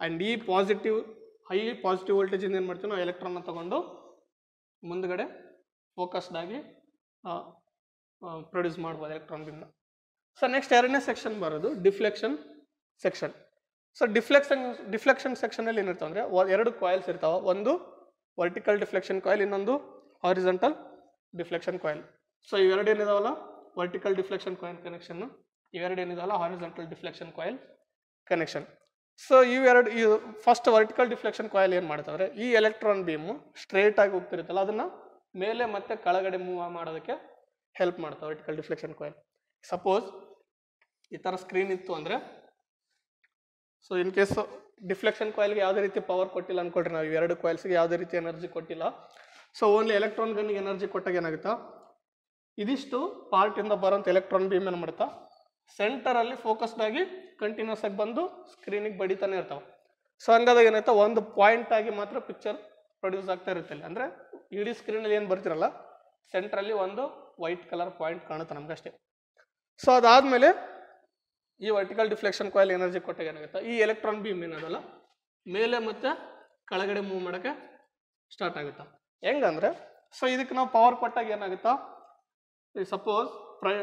ಆ್ಯಂಡ್ ಈ ಪಾಸಿಟಿವ್ ಹೈ ಪಾಸಿಟಿವ್ ವೋಲ್ಟೇಜಿಂದ ಏನು ಮಾಡ್ತೀವಿ ನಾವು ಎಲೆಕ್ಟ್ರಾನ್ನ ತೊಗೊಂಡು ಮುಂದಗಡೆ ಫೋಕಸ್ಡಾಗಿ ಪ್ರೊಡ್ಯೂಸ್ ಮಾಡ್ಬೋದು ಎಲೆಕ್ಟ್ರಾನ್ ಸರ್ ನೆಕ್ಸ್ಟ್ ಎರಡನೇ ಸೆಕ್ಷನ್ ಬರೋದು deflection section so deflection deflection ಸೆಕ್ಷನಲ್ಲಿ ಏನಿರ್ತಾವೆ ಅಂದರೆ ಎರಡು ಕಾಯಿಲ್ಸ್ ಇರ್ತಾವೆ. ಒಂದು ವರ್ಟಿಕಲ್ ಡಿಫ್ಲೆಕ್ಷನ್ ಕಾಯಿಲ್ ಇನ್ನೊಂದು ಹಾರಿಸಂಟಲ್ ಡಿಫ್ಲೆಕ್ಷನ್ ಕಾಯಿಲ್ ಸೊ ಇವೆರಡು ಏನಿದಾವಲ್ಲ? ವರ್ಟಿಕಲ್ ಡಿಫ್ಲೆಕ್ಷನ್ ಕಾಯಿಲ್ ಕನೆಕ್ಷನ್ ಇವೆರಡು ಏನಿದಾವಲ್ಲ? Horizontal deflection coil connection so ಇವೆರಡು ಈ ಫಸ್ಟ್ ವರ್ಟಿಕಲ್ ಡಿಫ್ಲೆಕ್ಷನ್ ಕಾಯಿಲ್ ಏನು ಮಾಡ್ತಾವ್ರೆ? ಈ ಎಲೆಕ್ಟ್ರಾನ್ ಬೀಮು ಸ್ಟ್ರೇಟ್ ಆಗಿ ಹೋಗ್ತಿರುತ್ತಲ್ಲ ಅದನ್ನು ಮೇಲೆ ಮತ್ತೆ ಕೆಳಗಡೆ ಮೂವ್ ಮಾಡೋದಕ್ಕೆ ಹೆಲ್ಪ್ ಮಾಡ್ತಾವೆ ವರ್ಟಿಕಲ್ ಡಿಫ್ಲೆಕ್ಷನ್ ಕಾಯಿಲ್ ಸಪೋಸ್ ಈ ಥರ ಸ್ಕ್ರೀನ್ ಇತ್ತು ಅಂದರೆ ಸೊ ಇನ್ ಕೇಸ್ ಡಿಫ್ಲೆಕ್ಷನ್ ಕಾಯಿಲ್ಗೆ ಯಾವುದೇ ರೀತಿ ಪವರ್ ಕೊಟ್ಟಿಲ್ಲ ಅಂದ್ಕೊಳ್ರಿ ನಾವು ಎರಡು ಕಾಯಿಲ್ಸ್ಗೆ ಯಾವುದೇ ರೀತಿ ಎನರ್ಜಿ ಕೊಟ್ಟಿಲ್ಲ. ಸೊ ಓನ್ಲಿ ಎಲೆಕ್ಟ್ರಾನ್ ಗನ್ಗೆ ಎನರ್ಜಿ ಕೊಟ್ಟಾಗ ಏನಾಗುತ್ತಾ? ಇದಿಷ್ಟು ಪಾರ್ಟಿಂದ ಬರೋಂಥ ಎಲೆಕ್ಟ್ರಾನ್ ಬೀಮ್ ಏನು ಮಾಡುತ್ತಾ ಸೆಂಟರಲ್ಲಿ ಫೋಕಸ್ಡ್ ಆಗಿ ಕಂಟಿನ್ಯೂಸ್ ಆಗಿ ಬಂದು ಸ್ಕ್ರೀನಿಗೆ ಬಡಿತಾನೆ ಇರ್ತಾವೆ. ಸೊ ಹಂಗಾದಾಗ ಏನಾಯ್ತು? ಒಂದು ಪಾಯಿಂಟ್ ಆಗಿ ಮಾತ್ರ ಪಿಕ್ಚರ್ ಪ್ರೊಡ್ಯೂಸ್ ಆಗ್ತಾ ಇರುತ್ತೆ ಅಂದರೆ ಇಡೀ ಸ್ಕ್ರೀನಲ್ಲಿ ಏನು ಬರ್ತಿರಲ್ಲ? ಸೆಂಟ್ರಲ್ಲಿ ಒಂದು ವೈಟ್ ಕಲರ್ ಪಾಯಿಂಟ್ ಕಾಣುತ್ತೆ ನಮಗಷ್ಟೇ ಸೊ ಅದಾದಮೇಲೆ ಈ ವರ್ಟಿಕಲ್ ಡಿಫ್ಲೆಕ್ಷನ್ ಕಾಯಿಲ್ ಎನರ್ಜಿ ಕೊಟ್ಟಾಗ ಏನಾಗುತ್ತೆ? ಈ ಎಲೆಕ್ಟ್ರಾನ್ ಬೀಮ್ ಏನದಲ್ಲ? ಮೇಲೆ ಮತ್ತೆ ಕೆಳಗಡೆ ಮೂವ್ ಮಾಡೋಕ್ಕೆ ಸ್ಟಾರ್ಟ್ ಆಗುತ್ತೆ. ಹೆಂಗಂದ್ರೆ ಸೊ ಇದಕ್ಕೆ ನಾವು ಪವರ್ ಕೊಟ್ಟಾಗ ಏನಾಗುತ್ತಾ? ಸಪೋಸ್ ಪ್ರೈ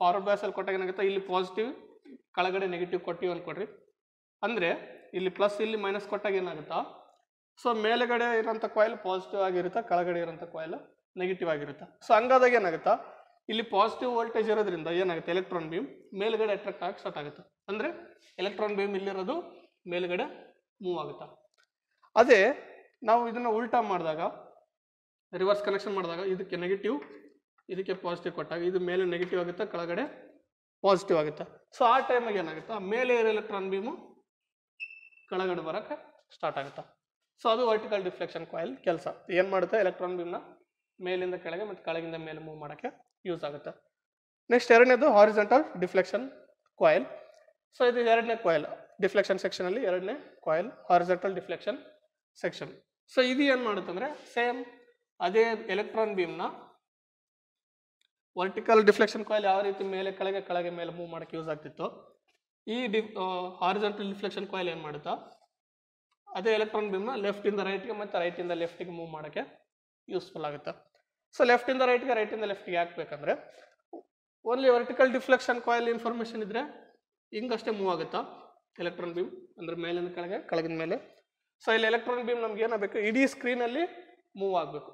ಫಾರ್ವರ್ಡ್ ಬ್ಯಾಸಲ್ಲಿ ಕೊಟ್ಟಾಗ ಏನಾಗುತ್ತೆ? ಇಲ್ಲಿ ಪಾಸಿಟಿವ್ ಕೆಳಗಡೆ ನೆಗೆಟಿವ್ ಕೊಟ್ಟಿವಿ ಅನ್ಕೊಡ್ರಿ ಅಂದರೆ ಇಲ್ಲಿ ಪ್ಲಸ್ ಇಲ್ಲಿ ಮೈನಸ್ ಕೊಟ್ಟಾಗ ಏನಾಗುತ್ತಾ? ಸೊ ಮೇಲೆಗಡೆ ಇರೋಂಥ ಕಾಯಿಲ್ ಪಾಸಿಟಿವ್ ಆಗಿರುತ್ತೆ? ಕೆಳಗಡೆ ಇರೋಂಥ ಕಾಯಿಲ್ ನೆಗೆಟಿವ್ ಆಗಿರುತ್ತೆ? ಸೊ ಹಂಗಾದಾಗ ಏನಾಗುತ್ತಾ? ಇಲ್ಲಿ ಪಾಸಿಟಿವ್ ವೋಲ್ಟೇಜ್ ಇರೋದ್ರಿಂದ ಏನಾಗುತ್ತೆ? ಎಲೆಕ್ಟ್ರಾನ್ ಬೀಮ್ ಮೇಲ್ಗಡೆ ಅಟ್ರಾಕ್ಟ್ ಆಗಿ ಸ್ಟಾರ್ಟ್ ಆಗುತ್ತೆ. ಅಂದರೆ ಎಲೆಕ್ಟ್ರಾನ್ ಬೀಮ್ ಇಲ್ಲಿರೋದು ಮೇಲ್ಗಡೆ ಮೂವ್ ಆಗುತ್ತಾ? ಅದೇ ನಾವು ಇದನ್ನು ಉಲ್ಟಾ ಮಾಡಿದಾಗ ರಿವರ್ಸ್ ಕನೆಕ್ಷನ್ ಮಾಡಿದಾಗ ಇದಕ್ಕೆ ನೆಗೆಟಿವ್ ಇದಕ್ಕೆ ಪಾಸಿಟಿವ್ ಕೊಟ್ಟಾಗ ಇದು ಮೇಲೆ ನೆಗೆಟಿವ್ ಆಗುತ್ತೆ? ಕೆಳಗಡೆ ಪಾಸಿಟಿವ್ ಆಗುತ್ತೆ. ಸೊ ಆ ಟೈಮಿಗೆ ಏನಾಗುತ್ತೆ? ಮೇಲೆ ಇರೋ ಎಲೆಕ್ಟ್ರಾನ್ ಬೀಮು ಕೆಳಗಡೆ ಬರೋಕ್ಕೆ ಸ್ಟಾರ್ಟ್ ಆಗುತ್ತೆ. ಸೊ ಅದು ವರ್ಟಿಕಲ್ ಡಿಫ್ಲೆಕ್ಷನ್ ಕಾಯಿಲ್ ಕೆಲಸ. ಏನು ಮಾಡುತ್ತೆ? ಎಲೆಕ್ಟ್ರಾನ್ ಬೀಮ್ನ ಮೇಲಿಂದ ಕೆಳಗೆ ಮತ್ತು ಕೆಳಗಿಂದ ಮೇಲೆ ಮೂವ್ ಮಾಡೋಕ್ಕೆ ಯೂಸ್ ಆಗುತ್ತೆ. ನೆಕ್ಸ್ಟ್ ಎರಡನೇದು ಹಾರಿಜೆಂಟಲ್ ಡಿಫ್ಲೆಕ್ಷನ್ ಕಾಯಿಲ್ ಸೊ ಇದು ಎರಡನೇ ಕಾಯಿಲ್ ಡಿಫ್ಲೆಕ್ಷನ್ ಸೆಕ್ಷನಲ್ಲಿ ಎರಡನೇ coil horizontal deflection section so ಇದು ಏನು ಮಾಡುತ್ತೆ ಅಂದರೆ ಸೇಮ್ ಅದೇ ಎಲೆಕ್ಟ್ರಾನ್ ಬೀಮ್ನ ವರ್ಟಿಕಲ್ ಡಿಫ್ಲೆಕ್ಷನ್ ಕಾಯಿಲ್ ಯಾವ ರೀತಿ ಮೇಲೆ, ಕೆಳಗೆ ಕೆಳಗೆ ಮೇಲೆ ಮೂವ್ ಮಾಡೋಕ್ಕೆ ಯೂಸ್ ಆಗ್ತಿತ್ತು, ಈ ಡಿ ಹಾರಿಜೆಂಟಲ್ ಡಿಫ್ಲೆಕ್ಷನ್ ಕಾಯಿಲ್ ಏನು ಮಾಡುತ್ತಾ, ಅದೇ ಎಲೆಕ್ಟ್ರಾನ್ ಬಿಮ್ನ ಲೆಫ್ಟಿಂದ ರೈಟ್ಗೆ ಮತ್ತು ರೈಟಿಂದ ಲೆಫ್ಟಿಗೆ ಮೂವ್ ಮಾಡೋಕ್ಕೆ ಯೂಸ್ಫುಲ್ ಆಗುತ್ತೆ. ಸೊ ಲೆಫ್ಟಿಂದ ರೈಟ್ಗೆ ರೈಟಿಂದ ಲೆಫ್ಟಿಗೆ ಹಾಕ್ಬೇಕಂದ್ರೆ only vertical deflection coil information ಇದ್ದರೆ ಹಿಂಗಷ್ಟೇ ಮೂವ್ ಆಗುತ್ತಾ ಎಲೆಕ್ಟ್ರಾನ್ ಬೀಮ್ ಅಂದರೆ ಮೇಲಿಂದ ಕೆಳಗೆ, ಕೆಳಗಿನ ಮೇಲೆ. ಸೊ ಇಲ್ಲಿ ಎಲೆಕ್ಟ್ರಾನ್ ಬೀಮ್ ನಮ್ಗೆ ಏನಾಗಬೇಕು ಇಡೀ ಸ್ಕ್ರೀನಲ್ಲಿ ಮೂವ್ ಆಗಬೇಕು.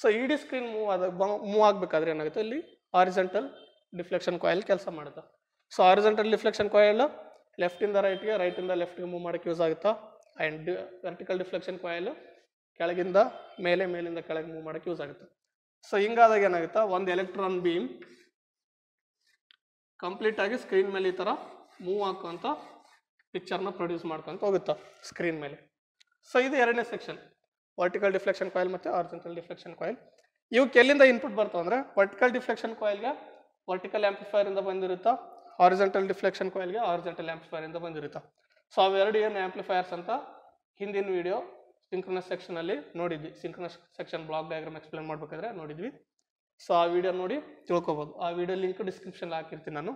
ಸೊ ಡಿ ಸ್ಕ್ರೀನ್ ಮೂವ್ ಆದ ಮೂವ್ ಆಗಬೇಕಾದ್ರೆ ಏನಾಗುತ್ತೆ? ಇಲ್ಲಿ ಆರಿಜೆಂಟಲ್ ಡಿಫ್ಲೆಕ್ಷನ್ ಕಾಯಿಲ್ ಕೆಲಸ ಮಾಡುತ್ತೆ. ಸೊ ಆರಿಜೆಂಟಲ್ ಡಿಫ್ಲೆಕ್ಷನ್ ಕಾಯಿಲ್ ಲೆಫ್ಟಿಂದ ರೈಟ್ಗೆ ರೈಟಿಂದ ಲೆಫ್ಟ್ಗೆ ಮೂವ್ ಮಾಡೋಕ್ಕೆ ಯೂಸ್ ಆಗುತ್ತಾ? ಆ್ಯಂಡ್ ವರ್ಟಿಕಲ್ ಡಿಫ್ಲೆಕ್ಷನ್ ಕಾಯಿಲ್ ಕೆಳಗಿಂದ ಮೇಲೆ, ಮೇಲಿಂದ ಕೆಳಗೆ ಮೂವ್ ಮಾಡೋಕ್ಕೆ ಯೂಸ್ ಆಗುತ್ತೆ. ಸೊ ಹಿಂಗಾದಾಗ ಏನಾಗುತ್ತಾ? ಒಂದು ಎಲೆಕ್ಟ್ರಾನ್ ಬೀಮ್ ಕಂಪ್ಲೀಟ್ ಆಗಿ ಸ್ಕ್ರೀನ್ ಮೇಲೆ ಈ ಥರ ಮೂವ್ ಹಾಕುವಂಥ ಪಿಕ್ಚರ್ನ ಪ್ರೊಡ್ಯೂಸ್ ಮಾಡ್ಕೊಂತ ಹೋಗುತ್ತೆ? ಸ್ಕ್ರೀನ್ ಮೇಲೆ. ಸೊ ಇದು ಎರಡನೇ ಸೆಕ್ಷನ್ ವರ್ಟಿಕಲ್ ಡಿಫ್ಲೆಕ್ಷನ್ ಕಾಯಿಲ್ ಮತ್ತು ಆರ್ಜೆಂಟಲ್ ಡಿಫ್ಲೆಕ್ಷನ್ ಕಾಯಿಲ್ ಇವಕ್ಕೆ ಎಲ್ಲಿಂದ ಇನ್ಪುಟ್ ಬರ್ತಾವೆ ಅಂದರೆ ವರ್ಟಿಕಲ್ ಡಿಫ್ಲೆಕ್ಷನ್ ಕಾಯಿಲ್ಗೆ ವರ್ಟಿಕಲ್ ಇಂದ ಬಂದಿರುತ್ತಾ ಆರಿಜೆಂಟಲ್ ಡಿಫ್ಲೆಕ್ಷನ್ ಕಾಯಿಲ್ಗೆ ಆರ್ಜೆಂಟಲ್ ಇಂದ ಬಂದಿರುತ್ತಾ. ಸೊ ಅವೆರಡು ಏನು ಆಂಪ್ಲಿಫೈಯರ್ಸ್ ಅಂತ ಹಿಂದಿನ ವಿಡಿಯೋ ಸಿಂಕ್ರನಸ್ ಸೆಕ್ಷನಲ್ಲಿ ನೋಡಿದ್ವಿ. Synchronous section block diagram explain ಮಾಡಬೇಕಾದ್ರೆ ನೋಡಿದ್ವಿ. ಸೊ ಆ ವಿಡಿಯೋ ನೋಡಿ ತಿಳ್ಕೊಬೋದು. ಆ ವಿಡಿಯೋ ಲಿಂಕ್ ಡಿಸ್ಕ್ರಿಪ್ಷನ್ ಹಾಕಿರ್ತೀನಿ ನಾನು.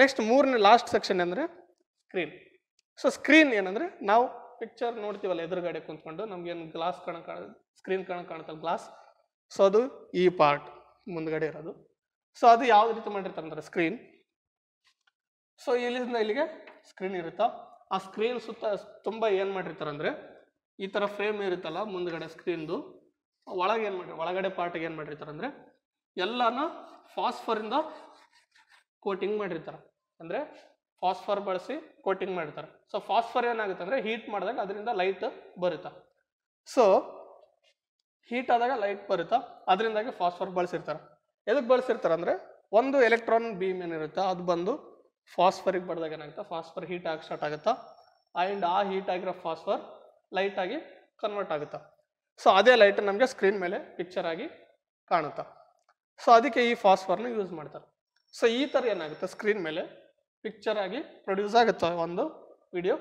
ನೆಕ್ಸ್ಟ್ ಮೂರನೇ ಲಾಸ್ಟ್ ಸೆಕ್ಷನ್ ಅಂದರೆ ಸ್ಕ್ರೀನ್ ಸೊ ಸ್ಕ್ರೀನ್ ಏನಂದರೆ ನಾವು ಪಿಕ್ಚರ್ ನೋಡ್ತೀವಲ್ಲ ಎದುರುಗಡೆ ಕುಂತ್ಕೊಂಡು, ನಮ್ಗೇನು ಗ್ಲಾಸ್ ಕಾಣ ಸ್ಕ್ರೀನ್ ಕಾಣ ಕಾಣುತ್ತಲ್ಲ ಗ್ಲಾಸ್ ಸೊ ಅದು ಈ ಪಾರ್ಟ್ ಮುಂದ್ಗಡೆ ಇರೋದು. ಸೊ ಅದು ಯಾವ ರೀತಿ ಮಾಡಿರ್ತಾರೆ ಅಂದ್ರೆ ಸ್ಕ್ರೀನ್ ಸೊ ಇಲ್ಲಿಂದ ಇಲ್ಲಿಗೆ ಸ್ಕ್ರೀನ್ ಇರುತ್ತಾ? ಆ ಸ್ಕ್ರೀನ್ ಸುತ್ತ ತುಂಬ ಏನು ಮಾಡಿರ್ತಾರೆ ಅಂದರೆ, ಈ ಥರ ಫ್ರೇಮ್ ಇರುತ್ತಲ್ಲ ಮುಂದ್ಗಡೆ ಸ್ಕ್ರೀನ್ದು ಒಳಗೆ ಏನು ಮಾಡಿ, ಒಳಗಡೆ ಪಾರ್ಟಿಗೆ ಏನು ಮಾಡಿರ್ತಾರೆ ಅಂದರೆ, ಎಲ್ಲನ ಫಾಸ್ಫರಿಂದ ಕೋಟಿಂಗ್ ಮಾಡಿರ್ತಾರೆ. ಅಂದರೆ ಫಾಸ್ಫರ್ ಬಳಸಿ ಕೋಟಿಂಗ್ ಮಾಡ್ತಾರೆ. ಸೊ ಫಾಸ್ಫರ್ ಏನಾಗುತ್ತೆ ಅಂದರೆ ಹೀಟ್ ಮಾಡಿದಾಗ ಅದರಿಂದ ಲೈಟ್ ಬರುತ್ತೆ. ಸೊ ಹೀಟ್ ಆದಾಗ ಲೈಟ್ ಬರುತ್ತಾ, ಅದರಿಂದಾಗಿ ಫಾಸ್ಫರ್ ಬಳಸಿರ್ತಾರೆ. ಎದಕ್ಕೆ ಬಳಸಿರ್ತಾರೆ ಅಂದರೆ ಒಂದು ಎಲೆಕ್ಟ್ರಾನ್ ಬೀಮ್ ಏನಿರುತ್ತೆ, ಅದು ಬಂದು ಫಾಸ್ಫರಿಗೆ ಬಡ್ದಾಗ ಏನಾಗುತ್ತೆ, ಫಾಸ್ಫರ್ ಹೀಟ್ ಆಗಿ ಸ್ಟಾರ್ಟ್ ಆಗುತ್ತಾ ಆ್ಯಂಡ್ ಆ ಹೀಟ್ ಆಗಿರೋ ಫಾಸ್ಫರ್ ಲೈಟ್ ಆಗಿ ಕನ್ವರ್ಟ್ ಆಗುತ್ತಾ. ಸೊ ಅದೇ ಲೈಟ್ ನಮಗೆ ಸ್ಕ್ರೀನ್ ಮೇಲೆ ಪಿಕ್ಚರ್ ಆಗಿ ಕಾಣುತ್ತಾ. ಸೊ ಅದಕ್ಕೆ ಈ ಫಾಸ್ಫರ್ನ ಯೂಸ್ ಮಾಡ್ತಾರೆ. ಸೊ ಈ ಥರ ಏನಾಗುತ್ತೆ ಸ್ಕ್ರೀನ್ ಮೇಲೆ ಪಿಕ್ಚರ್ ಆಗಿ ಪ್ರೊಡ್ಯೂಸ್ ಆಗುತ್ತೆ ಒಂದು ವಿಡಿಯೋ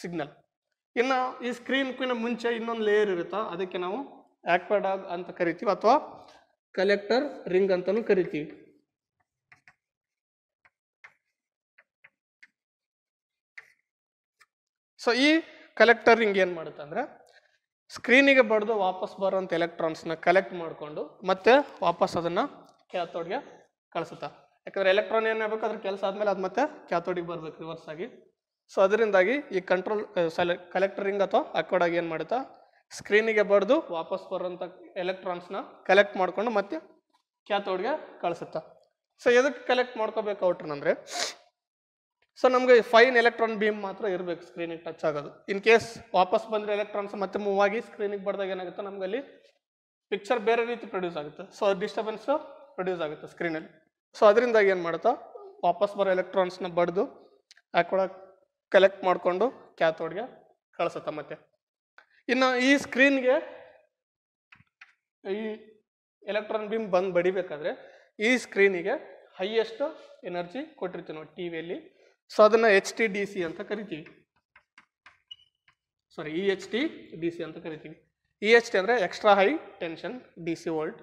ಸಿಗ್ನಲ್ ಇನ್ನು ಈ ಸ್ಕ್ರೀನ್ಕಿನ ಮುಂಚೆ ಇನ್ನೊಂದು ಲೇಯರ್ ಇರುತ್ತಾ, ಅದಕ್ಕೆ ನಾವು ಆಕ್ವಾಡಾಗ್ ಅಂತ ಕರಿತೀವಿ ಅಥವಾ ಕಲೆಕ್ಟರ್ ರಿಂಗ್ ಅಂತಲೂ ಕರಿತೀವಿ. ಸೊ ಈ ಕಲೆಕ್ಟರ್ ರಿಂಗ್ ಏನು ಮಾಡುತ್ತೆ ಅಂದರೆ ಸ್ಕ್ರೀನಿಗೆ ಬಡ್ದು ವಾಪಸ್ ಬರೋಂಥ ಎಲೆಕ್ಟ್ರಾನ್ಸ್ನ ಕಲೆಕ್ಟ್ ಮಾಡಿಕೊಂಡು ಮತ್ತೆ ವಾಪಸ್ ಅದನ್ನು ಕ್ಯಾಥೋಡ್ಗೆ ಕಳಿಸುತ್ತೆ. ಯಾಕಂದರೆ ಎಲೆಕ್ಟ್ರಾನ್ ಏನಾಗಬೇಕು ಅದ್ರ ಕೆಲಸ ಆದಮೇಲೆ ಅದು ಮತ್ತೆ ಕ್ಯಾಥೋಡಿಗೆ ಬರ್ಬೇಕು ರಿವರ್ಸ್ ಆಗಿ. ಸೊ ಅದರಿಂದಾಗಿ ಈ ಕಂಟ್ರೋಲ್ ಸೆಲೆ ಕಲೆಕ್ಟರ್ ರಿಂಗ್ ಅಥವಾ ಅಕ್ವರ್ಡಾಗಿ ಏನು ಮಾಡುತ್ತಾ? ಸ್ಕ್ರೀನಿಗೆ ಬರೆದು ವಾಪಸ್ ಬರೋಂಥ ಎಲೆಕ್ಟ್ರಾನ್ಸ್ನ ಕಲೆಕ್ಟ್ ಮಾಡಿಕೊಂಡು ಮತ್ತೆ ಕ್ಯಾಥೋಡ್ಗೆ ಕಳಿಸುತ್ತಾ. ಸೊ ಎದಕ್ಕೆ ಕಲೆಕ್ಟ್ ಮಾಡ್ಕೋಬೇಕು ಔಟ್ರನ್ ಸೊ ನಮಗೆ ಫೈನ್ ಎಲೆಕ್ಟ್ರಾನ್ ಬೀಮ್ ಮಾತ್ರ ಇರಬೇಕು ಸ್ಕ್ರೀನಿಗೆ ಟಚ್ ಆಗೋದು. ಇನ್ ಕೇಸ್ ವಾಪಸ್ ಬಂದರೆ ಎಲೆಕ್ಟ್ರಾನ್ಸ್ ಮತ್ತೆ ಮೂವ್ ಆಗಿ ಸ್ಕ್ರೀನಿಗೆ ಬಡ್ದಾಗ ಏನಾಗುತ್ತೆ? ನಮಗಲ್ಲಿ ಪಿಕ್ಚರ್ ಬೇರೆ ರೀತಿ ಪ್ರೊಡ್ಯೂಸ್ ಆಗುತ್ತೆ. ಸೊ ಡಿಸ್ಟರ್ಬೆನ್ಸ್ ಪ್ರೊಡ್ಯೂಸ್ ಆಗುತ್ತೆ ಸ್ಕ್ರೀನಲ್ಲಿ ಸೊ ಅದರಿಂದ ಏನು ಮಾಡುತ್ತಾ? ವಾಪಸ್ ಬರೋ ಎಲೆಕ್ಟ್ರಾನ್ಸ್ನ ಬಡ್ದು ಹಾಕೊಳ ಕಲೆಕ್ಟ್ ಮಾಡಿಕೊಂಡು ಕ್ಯಾಥೋಡ್ಗೆ ಕಳಿಸುತ್ತೆ ಮತ್ತೆ. ಇನ್ನು ಈ ಸ್ಕ್ರೀನ್ಗೆ ಈ ಎಲೆಕ್ಟ್ರಾನ್ ಬೀಮ್ ಬಂದು ಬಡಿಬೇಕಾದ್ರೆ ಈ ಸ್ಕ್ರೀನಿಗೆ ಹೈಯೆಸ್ಟ್ ಎನರ್ಜಿ ಕೊಟ್ಟಿರ್ತೀವಿ ನಾವು ಟಿ ವಿಯಲ್ಲಿ ಸೊ ಅದನ್ನು ಎಚ್ ಟಿ ಡಿ ಸಿ ಅಂತ ಕರಿತೀವಿ. Sorry E H T D C ಅಂತ ಕರಿತೀವಿ. ಇ ಎಚ್ ಟಿ ಅಂದರೆ extra high tension D C volt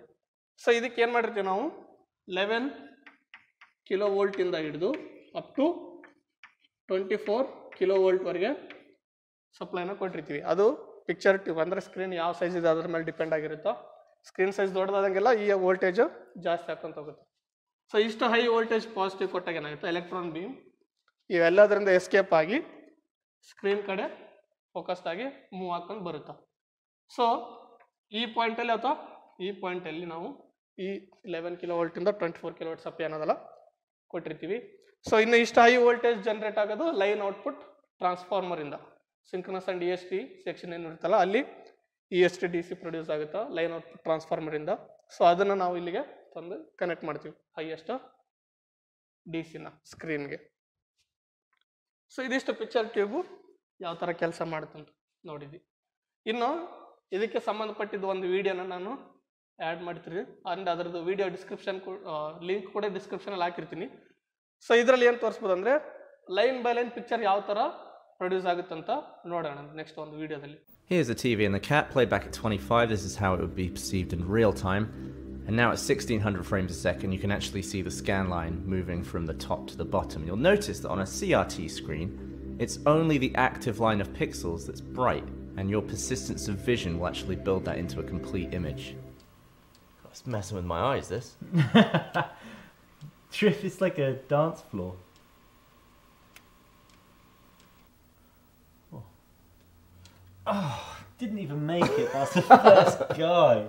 so ಇದಕ್ಕೆ ಏನು ಮಾಡಿರ್ತೀವಿ ನಾವು? ಲೆವೆನ್ ಕಿಲೋ ವೋಲ್ಟಿಂದ ಹಿಡಿದು up to twenty four kilo ವೋಲ್ಟ್ವರೆಗೆ ಸಪ್ಲೈನ ಕೊಟ್ಟಿರ್ತೀವಿ. ಅದು ಪಿಕ್ಚರ್ ಟ್ಯೂಬ್ ಅಂದರೆ ಸ್ಕ್ರೀನ್ ಯಾವ ಸೈಜ್ ಇದೆ ಅದ್ರ ಮೇಲೆ ಡಿಪೆಂಡ್ ಆಗಿರುತ್ತೋ ಸ್ಕ್ರೀನ್ ಸೈಜ್ ದೊಡ್ಡದಾದಂಗೆಲ್ಲ ಈ ವೋಲ್ಟೇಜು ಜಾಸ್ತಿ ಆಗ್ಕೊಂತ ಹೋಗುತ್ತೆ. ಸೊ ಇಷ್ಟು ಹೈ ವೋಲ್ಟೇಜ್ ಪಾಸಿಟಿವ್ ಕೊಟ್ಟಾಗ ಏನಾಗುತ್ತೆ? ಎಲೆಕ್ಟ್ರಾನ್ ಬೀಮ್ ಇವೆಲ್ಲದರಿಂದ ಎಸ್ಕೇಪ್ ಆಗಿ ಸ್ಕ್ರೀನ್ ಕಡೆ ಫೋಕಸ್ಡ್ ಆಗಿ ಮೂವ್ ಹಾಕೊಂಡು ಬರುತ್ತೆ. ಸೊ ಈ ಪಾಯಿಂಟಲ್ಲಿ ಅಥವಾ ಈ ಪಾಯಿಂಟಲ್ಲಿ ನಾವು ಈ eleven kilo ವೋಲ್ಟಿಂದ twenty four kilo volt supply ಏನದಲ್ಲ ಕೊಟ್ಟಿರ್ತೀವಿ. ಸೊ ಇನ್ನು ಇಷ್ಟು ಹೈ ವೋಲ್ಟೇಜ್ ಜನರೇಟ್ ಆಗೋದು line output ಟ್ರಾನ್ಸ್ಫಾರ್ಮರಿಂದ synchronous and E S T section ಏನು ಇರುತ್ತಲ್ಲ, ಅಲ್ಲಿ E S T D C produce ಆಗುತ್ತೆ ಲೈನ್ ಔಟ್ಪುಟ್ ಟ್ರಾನ್ಸ್ಫಾರ್ಮರಿಂದ ಸೊ ಅದನ್ನು ನಾವು ಇಲ್ಲಿಗೆ ತಂದು ಕನೆಕ್ಟ್ ಮಾಡ್ತೀವಿ ಹೈಯೆಸ್ಟ್ ಡಿ ಸಿನ ಸ್ಕ್ರೀನ್ಗೆ ಸೊ ಇದಿಷ್ಟು ಪಿಕ್ಚರ್ ಟ್ಯೂಬು ಯಾವ ಥರ ಕೆಲಸ ಮಾಡುತ್ತಂತ ನೋಡಿದ್ವಿ. ಇನ್ನು ಇದಕ್ಕೆ ಸಂಬಂಧಪಟ್ಟಿದ್ದು ಒಂದು ವಿಡಿಯೋನ ನಾನು ಆ್ಯಡ್ ಮಾಡ್ತೀನಿ ಆ್ಯಂಡ್ ಅದರದ್ದು ವಿಡಿಯೋ ಡಿಸ್ಕ್ರಿಪ್ಷನ್ ಲಿಂಕ್ ಕೂಡ ಡಿಸ್ಕ್ರಿಪ್ಷನಲ್ಲಿ ಹಾಕಿರ್ತೀನಿ ಸೊ ಇದರಲ್ಲಿ ಏನು ತೋರಿಸ್ಬೋದು ಅಂದರೆ ಲೈನ್ ಬೈ ಲೈನ್ ಪಿಕ್ಚರ್ ಯಾವ ಥರ ಪ್ರೊಡ್ಯೂಸ್ ಆಗುತ್ತಂತ ನೋಡೋಣ ನೆಕ್ಸ್ಟ್ ಒಂದು ವಿಡಿಯೋದಲ್ಲಿ Here's a TV in the cat, played back at 25. This is how it would be perceived in real time. And now at 1600 frames a second, you can actually see the scan line moving from the top to the bottom. You'll notice that on a CRT screen, it's only the active line of pixels that's bright, and your persistence of vision will actually build that into a complete image. God, It's messing with my eyes, this. Trip, it's like a dance floor. Oh. Oh, didn't even make it past the first guy.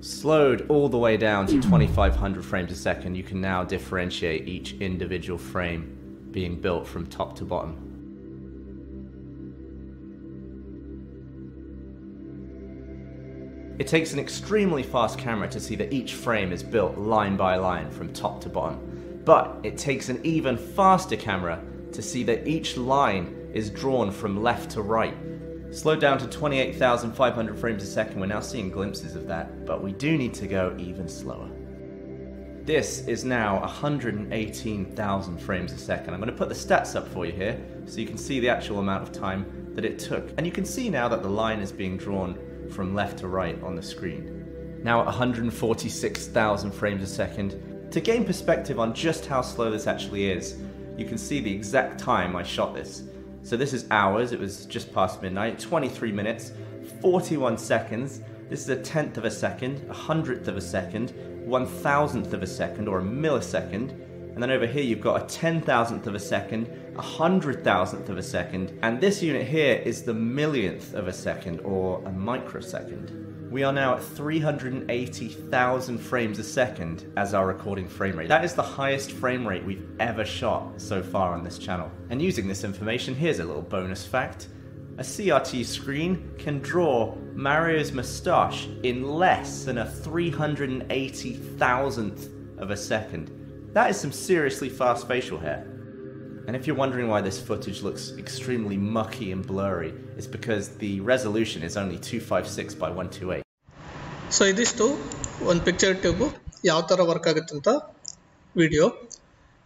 Slowed all the way down to 2500 frames a second, you can now differentiate each individual frame being built from top to bottom. It takes an extremely fast camera to see that each frame is built line by line from top to bottom. But it takes an even faster camera to see that each line is drawn from left to right. Slowed down to 28,500 frames a second, we're now seeing glimpses of that, but we do need to go even slower. This is now 118,000 frames a second. I'm going to put the stats up for you here so you can see the actual amount of time that it took. And you can see now that the line is being drawn from left to right on the screen. Now at 146,000 frames a second. To gain perspective on just how slow this actually is, you can see the exact time I shot this. So this is hours, it was just past midnight, 23 minutes, 41 seconds. This is a tenth of a second, a hundredth of a second, one thousandth of a second, or a millisecond. And then over here you've got a ten thousandth of a second, a hundred thousandth of a second, and this unit here is the millionth of a second, or a microsecond. We are now at 380,000 frames a second as our recording frame rate. That is the highest frame rate we've ever shot so far on this channel. And using this information, here's a little bonus fact. A CRT screen can draw Mario's moustache in less than a 380,000th of a second. That is some seriously fast facial hair. And if you're wondering why this footage looks extremely mucky and blurry, it's because the resolution is only 256 by 128. So ಇದಿಷ್ಟು ಒಂದು picture tube ಯಾವ ಥರ work ಆಗುತ್ತೆ ಅಂತ video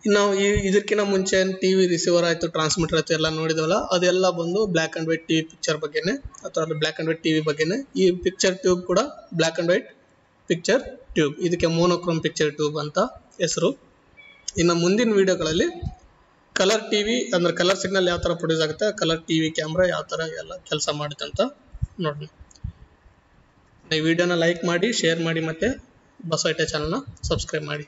ಇನ್ನು ನಾವು ಈ ಇದಕ್ಕಿಂತ ಮುಂಚೆ ಟಿ ವಿ ರಿಸೀವರ್ ಆಯಿತು ಟ್ರಾನ್ಸ್ಮಿಟರ್ ಆಯಿತು ಎಲ್ಲ ನೋಡಿದವಲ್ಲ ಅದೆಲ್ಲ ಬಂದು black and white T V picture ಬಗ್ಗೆನೇ ಅಥವಾ black and white T V ಬಗ್ಗೆನೇ ಈ ಪಿಕ್ಚರ್ ಟ್ಯೂಬ್ ಕೂಡ black and white picture tube ಇದಕ್ಕೆ ಮೋನೋಕ್ರೋಮ್ ಪಿಕ್ಚರ್ ಟ್ಯೂಬ್ ಅಂತ ಹೆಸರು ಇನ್ನು ಮುಂದಿನ ವಿಡಿಯೋಗಳಲ್ಲಿ ಕಲರ್ ಟಿ ವಿ ಅಂದ್ರೆ ಕಲರ್ ಸಿಗ್ನಲ್ ಯಾವ ಥರ ಪ್ರೊಡ್ಯೂಸ್ ಆಗುತ್ತೆ ಕಲರ್ ಟಿ ವಿ ಕ್ಯಾಮ್ರಾ ಯಾವ ಥರ ಎಲ್ಲ ಕೆಲಸ ಮಾಡುತ್ತೆ ಅಂತ ನೋಡೋಣ ಈ ವಿಡಿಯೋನ ಲೈಕ್ ಮಾಡಿ ಶೇರ್ ಮಾಡಿ ಮತ್ತು ಬಸವೈಟೆ ಚಾನಲ್ನ ಸಬ್ಸ್ಕ್ರೈಬ್ ಮಾಡಿ.